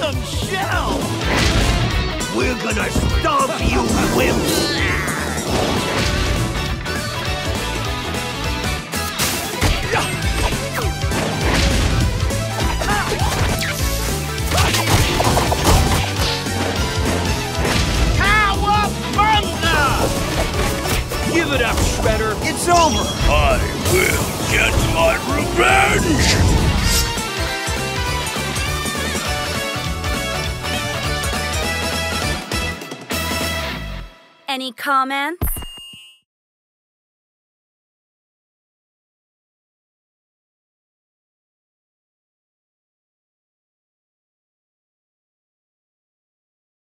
awesome shell! We're gonna stomp you, Will! Give it up, Shredder! It's over! I will! Any comments?